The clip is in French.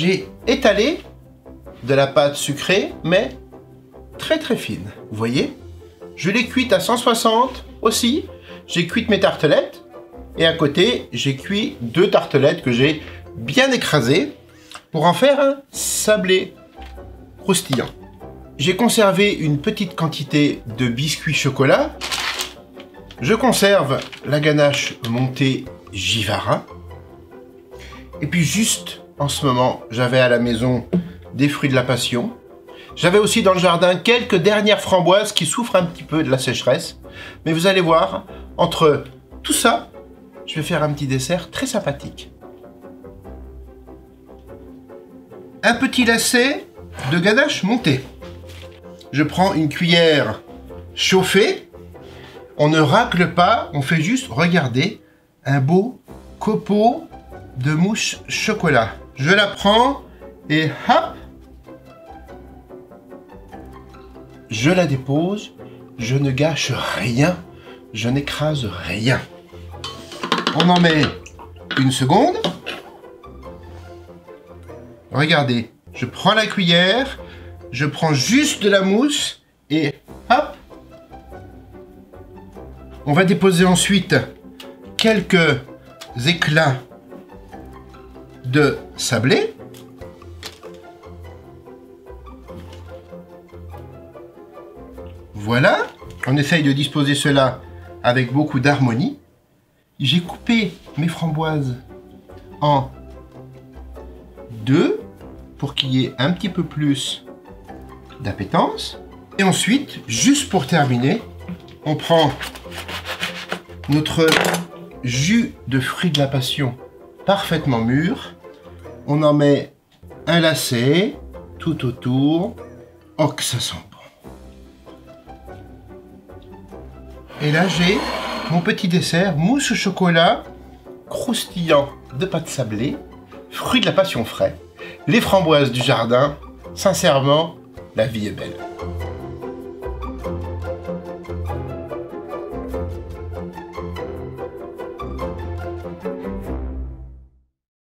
j'ai étalé de la pâte sucrée, mais très très fine. Vous voyez? Je l'ai cuite à 160 aussi. J'ai cuit mes tartelettes. Et à côté, j'ai cuit deux tartelettes que j'ai bien écrasées pour en faire un sablé croustillant. J'ai conservé une petite quantité de biscuits chocolat. Je conserve la ganache montée Givara. Et puis juste en ce moment, j'avais à la maison des fruits de la passion. J'avais aussi dans le jardin quelques dernières framboises qui souffrent un petit peu de la sécheresse. Mais vous allez voir, entre tout ça, je vais faire un petit dessert très sympathique. Un petit lacet de ganache montée. Je prends une cuillère chauffée. On ne racle pas, on fait juste, regardez, un beau copeau de mousse chocolat. Je la prends et hop, je la dépose, je ne gâche rien, je n'écrase rien. On en met une seconde. Regardez, je prends la cuillère, je prends juste de la mousse et hop On va déposer ensuite quelques éclats de sablé. Voilà, on essaye de disposer cela avec beaucoup d'harmonie. J'ai coupé mes framboises en deux pour qu'il y ait un petit peu plus d'appétence. Et ensuite, juste pour terminer, on prend notre jus de fruits de la passion parfaitement mûr. On en met un lacet tout autour. Oh que ça sent bon. Et là j'ai mon petit dessert mousse au chocolat croustillant de pâte sablée, fruits de la passion frais, les framboises du jardin. Sincèrement, la vie est belle.